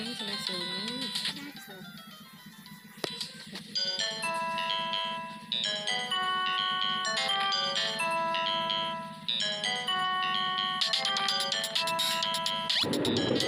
sini sampai sini Hmm.